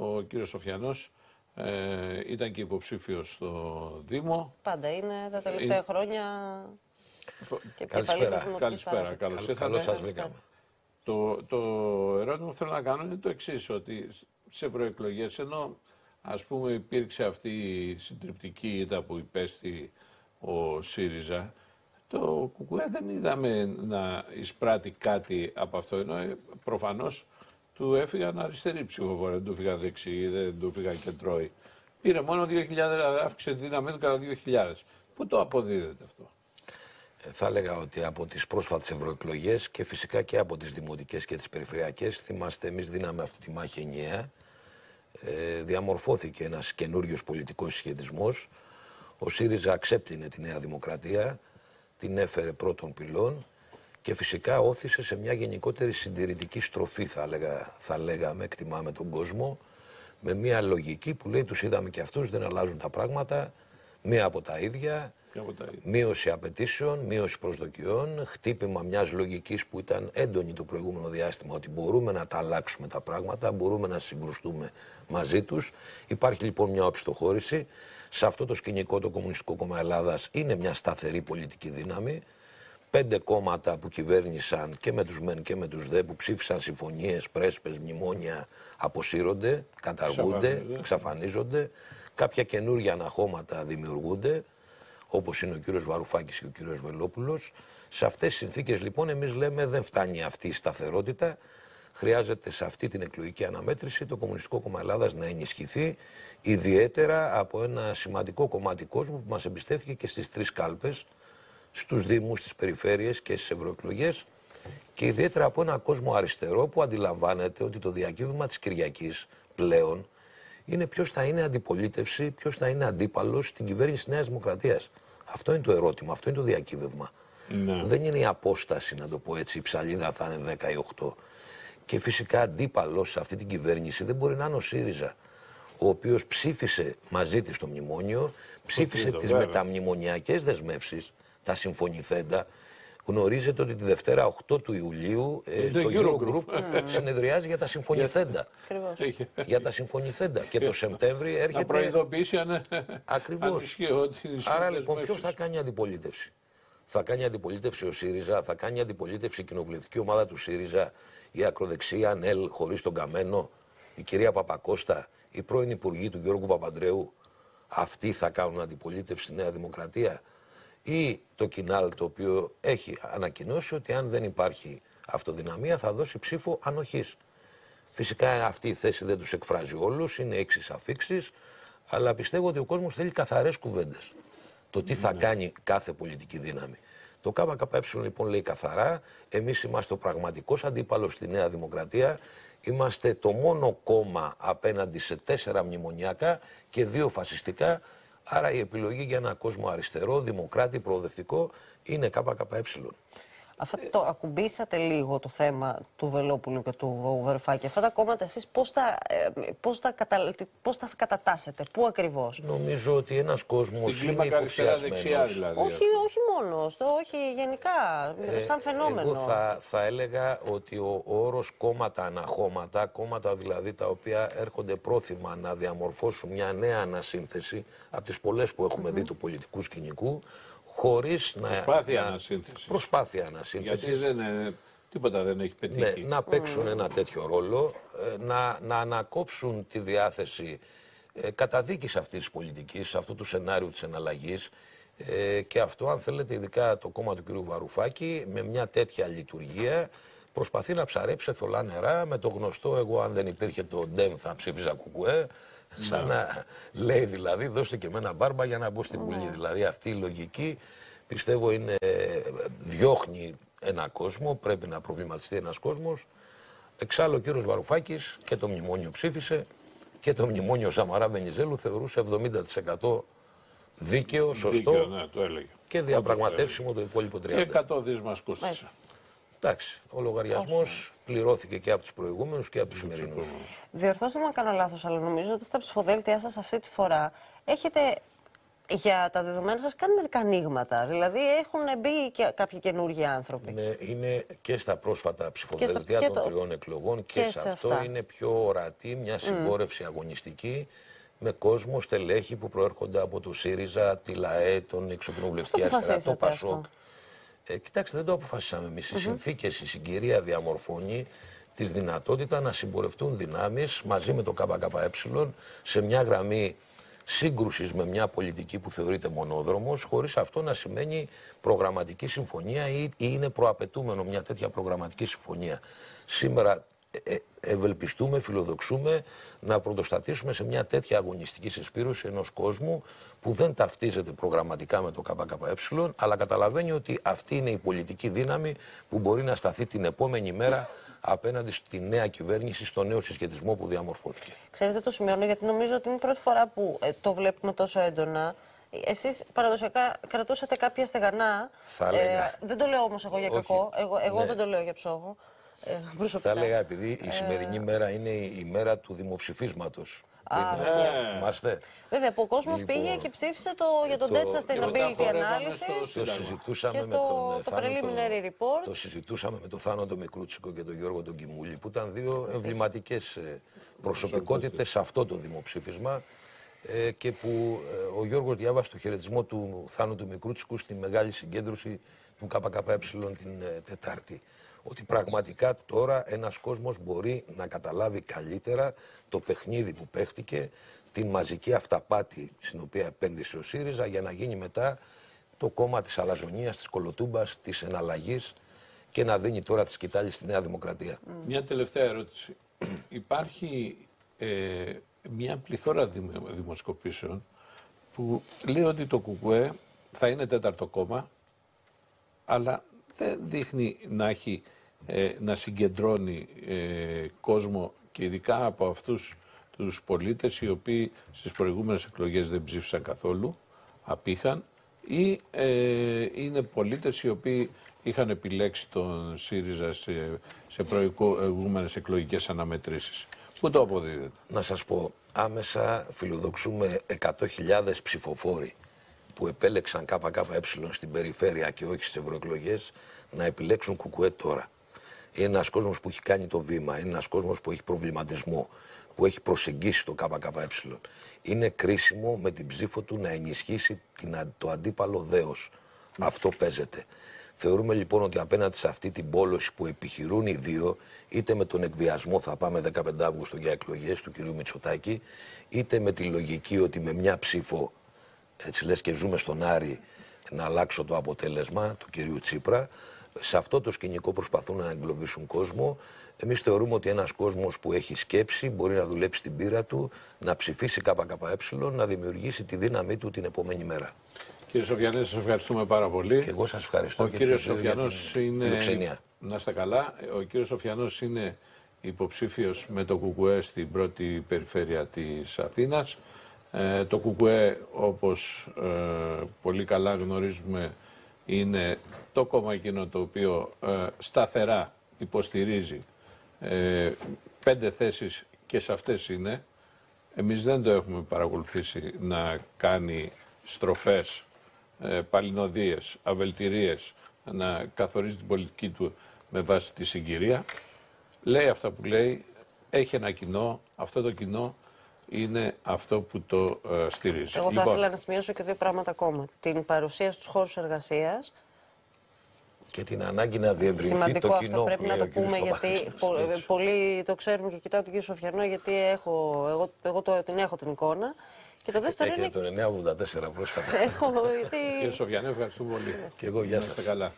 ο κύριος Σοφιανός ε, ήταν και υποψήφιος στο Δήμο. Πάντα είναι τα τελευταία Είναι- χρόνια και Καλησπέρα. επικεφαλής της Δημοτικής Καλησπέρα, Παράταξης. καλώς ήρθατε. Καλώς σας βρήκαμε. Το, το ερώτημα που θέλω να κάνω είναι το εξής, ότι σε ευρωεκλογέ, ενώ ας πούμε υπήρξε αυτή η συντριπτική ήττα που υπέστη ο ΣΥΡΙΖΑ, το ΚΚΕ δεν είδαμε να εισπράττει κάτι από αυτό, ενώ ε, προφανώς του έφυγαν αριστεροί ψηφοφόροι, δεν του έφυγαν δεξιοί, δεν του έφυγαν κεντρώοι. Πήρε μόνο 2.000, δηλαδή αύξησε τη δύναμή του κατά 2.000. Πού το αποδίδεται αυτό; Ε, Θα έλεγα ότι από τις πρόσφατες ευρωεκλογές και φυσικά και από τις δημοτικές και τις περιφερειακές, θυμάστε εμείς δίναμε αυτή τη μάχη ενιαία, ε, διαμορφώθηκε ένας καινούριος πολιτικός συσχετισμός. Ο ΣΥΡΙΖΑ ξέπλυνε τη Νέα Δημοκρατία, την έφερε πρώτον πυλών και φυσικά όθησε σε μια γενικότερη συντηρητική στροφή θα, έλεγα, θα λέγαμε, εκτιμάμε τον κόσμο, με μια λογική που λέει τους είδαμε και αυτούς, δεν αλλάζουν τα πράγματα, μία από τα ίδια, Και από τα ίδια. Μείωση απαιτήσεων, μείωση προσδοκιών, χτύπημα μιας λογικής που ήταν έντονη το προηγούμενο διάστημα ότι μπορούμε να τα αλλάξουμε τα πράγματα, μπορούμε να συγκρουστούμε μαζί τους. Υπάρχει λοιπόν μια οπισθοχώρηση. Σε αυτό το σκηνικό το Κομμουνιστικό Κόμμα Ελλάδας είναι μια σταθερή πολιτική δύναμη. Πέντε κόμματα που κυβέρνησαν και με τους ΜΕΝ και με τους ΔΕ που ψήφισαν συμφωνίες, πρέσπες, μνημόνια αποσύρονται, καταργούνται, Εξαφανίζονται. εξαφανίζονται. Κάποια καινούργια αναχώματα δημιουργούνται όπως είναι ο κύριος Βαρουφάκης και ο κύριος Βελόπουλος. Σε αυτές τις συνθήκες λοιπόν εμείς λέμε δεν φτάνει αυτή η σταθερότητα. Χρειάζεται σε αυτή την εκλογική αναμέτρηση το Κομμουνιστικό Κόμμα Ελλάδας να ενισχυθεί ιδιαίτερα από ένα σημαντικό κομμάτι κόσμου που μας εμπιστεύθηκε και στις τρεις κάλπες, στους Δήμους, στις περιφέρειες και στις ευρωεκλογές και ιδιαίτερα από ένα κόσμο αριστερό που αντιλαμβάνεται ότι το διακύβημα της Κυριακής πλέον είναι ποιος θα είναι αντιπολίτευση, ποιος θα είναι αντίπαλος στην κυβέρνηση της Νέας Δημοκρατίας. Αυτό είναι το ερώτημα, αυτό είναι το διακύβευμα. Ναι. Δεν είναι η απόσταση, να το πω έτσι, η ψαλίδα θα είναι 10 ή 8. Και φυσικά αντίπαλος σε αυτή την κυβέρνηση δεν μπορεί να είναι ο ΣΥΡΙΖΑ, ο οποίος ψήφισε μαζί της το μνημόνιο, ψήφισε Σωστό, τις βέβαια. μεταμνημονιακές δεσμεύσεις, τα συμφωνηθέντα. Γνωρίζετε ότι τη Δευτέρα 8 του Ιουλίου ε, Είναι το Eurogroup. Eurogroup συνεδριάζει για τα συμφωνηθέντα. Ακριβώς. Είχε- για τα συμφωνηθέντα. Και το Σεπτέμβρη Να έρχεται. προειδοποιήσει αν, Ακριβώς. αν ισχύει ότι είναι Άρα στις λοιπόν, ποιος δεσμεύσεις. θα κάνει αντιπολίτευση; Θα κάνει αντιπολίτευση ο ΣΥΡΙΖΑ, θα κάνει αντιπολίτευση η κοινοβουλευτική ομάδα του ΣΥΡΙΖΑ, η ακροδεξιά ΝΕΛ χωρίς τον Καμένο, η κυρία Παπακώστα, η πρώην Υπουργή του Γιώργου Παπαντρέου. Αυτοί θα κάνουν αντιπολίτευση στη Νέα Δημοκρατία; Ή το Κινάλ το οποίο έχει ανακοινώσει ότι αν δεν υπάρχει αυτοδυναμία θα δώσει ψήφο ανοχής. Φυσικά αυτή η θέση δεν τους εκφράζει όλους, είναι έξι αφήξεις, αλλά πιστεύω ότι ο κόσμος θέλει καθαρές κουβέντες. Το τι θα κάνει κάθε πολιτική δύναμη. Το ΚΚΕ λοιπόν λέει καθαρά, εμείς είμαστε ο πραγματικός αντίπαλος στη Νέα Δημοκρατία, είμαστε το μόνο κόμμα απέναντι σε τέσσερα μνημονιακά και δύο φασιστικά, άρα η επιλογή για ένα κόσμο αριστερό, δημοκράτη, προοδευτικό είναι ΚΚΕ. Αυτό το ακουμπήσατε λίγο το θέμα του Βελόπουλου και του Βαρουφάκη. Αυτά τα κόμματα εσείς πώς τα, ε, πώς τα, κατα... τι- πώς τα κατατάσσετε, πού ακριβώς; Νομίζω ότι ένας κόσμος Στην είναι κλίμακα αριστερά-δεξιά υποψιασμένος. δηλαδή. Όχι, όχι μόνος, στο, όχι γενικά, σαν φαινόμενο. Ε, Εγώ θα, θα έλεγα ότι ο, ο όρος κόμματα αναχώματα, κόμματα δηλαδή τα οποία έρχονται πρόθυμα να διαμορφώσουν μια νέα ανασύνθεση από τις πολλές που έχουμε δει του πολιτικού σκηνικού, χωρίς να... Προσπάθεια να- ανασύνθεσης. Προσπάθεια ανασύνθεσης. Γιατί δεν, ε, τίποτα δεν έχει Ναι, πετύχει. να παίξουν ένα τέτοιο ρόλο, ε, να, να ανακόψουν τη διάθεση ε, καταδίκης αυτής της πολιτικής, αυτού του σενάριου της εναλλαγής ε, και αυτό αν θέλετε ειδικά το κόμμα του κ. Βαρουφάκη με μια τέτοια λειτουργία προσπαθεί να ψαρέψει σε θολά νερά με το γνωστό εγώ αν δεν υπήρχε το ΝΤΕΜ θα ψήφιζα κουκουέ σαν να λέει δηλαδή δώστε και εμένα μπάρμπα για να μπω στην Βουλή. Δηλαδή αυτή η λογική πιστεύω είναι, διώχνει ένα κόσμο, πρέπει να προβληματιστεί ένας κόσμος. Εξάλλου ο κύριος Βαρουφάκης και το μνημόνιο ψήφισε και το μνημόνιο Σαμαρά Βενιζέλου θεωρούσε 70% δίκαιο, σωστό Δίκαιο, ναι, το έλεγε. και διαπραγματεύσιμο το υπόλοιπο 30%. Και 100 δις μας κόστησε. Εντάξει, ο λογαριασμός πληρώθηκε και από τους προηγούμενους και από τους σημερινούς. Διορθώστε με αν κάνω λάθος, αλλά νομίζω ότι στα ψηφοδέλτια σας αυτή τη φορά έχετε για τα δεδομένα σας κάνει μερικά ανοίγματα. Δηλαδή έχουν μπει και κάποιοι καινούργιοι άνθρωποι. Είναι, είναι και στα πρόσφατα ψηφοδέλτια και των το- τριών εκλογών και, και σε σε αυτό αυτά. είναι πιο ορατή μια συμπόρευση αγωνιστική με κόσμο, στελέχη που προέρχονται από το ΣΥΡΙΖΑ, τη ΛΑΕ, τον Εξοκοινοβουλευτική Πώς το Αριστερά, το αποφασίσατε ΠΑΣΟΚ. Ε, κοιτάξτε, δεν το αποφασίσαμε εμείς. Οι συνθήκες, η συγκυρία διαμορφώνει τη δυνατότητα να συμπορευτούν δυνάμεις μαζί με το ΚΚΕ σε μια γραμμή σύγκρουσης με μια πολιτική που θεωρείται μονόδρομος, χωρίς αυτό να σημαίνει προγραμματική συμφωνία ή, ή είναι προαπαιτούμενο μια τέτοια προγραμματική συμφωνία. Σήμερα ε, ε, ευελπιστούμε, φιλοδοξούμε να πρωτοστατήσουμε σε μια τέτοια αγωνιστική συσπήρωση ενός κόσμου που δεν ταυτίζεται προγραμματικά με το ΚΚΕ, αλλά καταλαβαίνει ότι αυτή είναι η πολιτική δύναμη που μπορεί να σταθεί την επόμενη μέρα απέναντι στη νέα κυβέρνηση, στο νέο συσχετισμό που διαμορφώθηκε. Ξέρετε, το σημειώνω γιατί νομίζω ότι είναι η πρώτη φορά που ε, το βλέπουμε τόσο έντονα. Εσείς παραδοσιακά κρατούσατε κάποια στεγανά. Θα έλεγα. δεν το λέω όμως εγώ για Όχι. κακό. Εγώ, εγώ Ναι. δεν το λέω για ψόγο. Ε, Θα προσωπικά. έλεγα επειδή η σημερινή μέρα είναι η η μέρα του δημοψηφίσματος. Πριν από- ναι. Θυμάστε; Βέβαια, που ο κόσμος Λοιπόν, πήγε και ψήφισε το, για το το- Debt και μετά Sustainability χορεύανε Analysis. στο Το Σύνταγμα. συζητούσαμε Και με το- τον ε, το Θάνο preliminary report. Το συζητούσαμε με τον Θάνο τον Μικρούτσικο και τον Γιώργο τον Κιμούλη που ήταν δύο εμβληματικές προσωπικότητες σε αυτό το δημοψήφισμα ε, και που ε, ο Γιώργος διάβασε το χαιρετισμό του Θάνου του Μικρούτσικου στη μεγάλη συγκέντρωση του ΚΚΕ την ε, Τετάρτη. Ότι πραγματικά τώρα ένας κόσμος μπορεί να καταλάβει καλύτερα το παιχνίδι που παίχτηκε, την μαζική αυταπάτη στην οποία επένδυσε ο ΣΥΡΙΖΑ για να γίνει μετά το κόμμα της αλαζονίας, της κολοτούμπας, της εναλλαγής και να δίνει τώρα τη σκητάλη στη Νέα Δημοκρατία. Μια τελευταία ερώτηση. Υπάρχει ε, μια πληθώρα δημο- δημοσκοπήσεων που λέει ότι το ΚΚΕ θα είναι τέταρτο κόμμα, αλλά δεν δείχνει να, έχει, ε, να συγκεντρώνει ε, κόσμο και ειδικά από αυτούς τους πολίτες οι οποίοι στις προηγούμενες εκλογές δεν ψήφισαν καθόλου, απήχαν ή ε, είναι πολίτες οι οποίοι είχαν επιλέξει τον ΣΥΡΙΖΑ σε, σε προηγούμενες εκλογικές αναμετρήσεις. Πού το αποδίδεται; Να σας πω, άμεσα φιλοδοξούμε 100.000 ψηφοφόροι που επέλεξαν ΚΚΕ στην περιφέρεια και όχι στις ευρωεκλογές να επιλέξουν κουκουέ τώρα. Είναι ένας κόσμος που έχει κάνει το βήμα, είναι ένας κόσμος που έχει προβληματισμό, που έχει προσεγγίσει το ΚΚΕ. Είναι κρίσιμο με την ψήφο του να ενισχύσει την, α- το αντίπαλο δέος. Αυτό παίζεται. Θεωρούμε λοιπόν ότι απέναντι σε αυτή την πόλωση που επιχειρούν οι δύο, είτε με τον εκβιασμό θα πάμε 15 Αύγουστο για εκλογές του κυρίου Μητσοτάκη, είτε με τη λογική ότι με μια ψήφο, έτσι λες και ζούμε στον Άρη, να αλλάξω το αποτέλεσμα του κυρίου Τσίπρα, σε αυτό το σκηνικό προσπαθούν να εγκλωβίσουν κόσμο. Εμείς θεωρούμε ότι ένας κόσμος που έχει σκέψη μπορεί να δουλέψει την πείρα του, να ψηφίσει ΚΚΕ, να δημιουργήσει τη δύναμή του την επόμενη μέρα. Κύριε Σοφιανέ, σας ευχαριστούμε πάρα πολύ. Και εγώ σας ευχαριστώ. Ο και κύριος ευχαριστώ για Σοφιανός την είναι... φιλοξενία. Να είστε καλά. Ο κύριος Σοφιανός είναι υποψήφιος με το ΚΚΕ στην πρώτη περιφέρεια της Αθήνας. Ε, το ΚΚΕ, όπως ε, πολύ καλά γνωρίζουμε, είναι το κόμμα εκείνο το οποίο ε, σταθερά υποστηρίζει ε, πέντε θέσεις και σε αυτές είναι. Εμείς δεν το έχουμε παρακολουθήσει να κάνει στροφές, ε, παλινοδίες, αβελτηρίες, να καθορίζει την πολιτική του με βάση τη συγκυρία. Λέει αυτά που λέει, έχει ένα κοινό, αυτό το κοινό είναι αυτό που το ε, στηρίζει. Εγώ θα ήθελα να σημειώσω και δύο πράγματα ακόμα. Την παρουσία στους χώρους εργασίας. Και την ανάγκη να διευρυνθεί Σημαντικό το αυτό κοινό πρέπει που να λέει το ο κύριος πούμε γιατί Παπαχριστός. πο- ε, πολλοί το ξέρουν και κοιτάω τον κύριο Σοφιανό γιατί έχω, εγώ, εγώ το, την έχω την εικόνα. Και το δεύτερο είναι... Έχετε τον 984 πρόσφατα. Έχω, γιατί Κύριε Σοφιανέ, ευχαριστούμε πολύ. Και εγώ γεια Να είστε σας. καλά.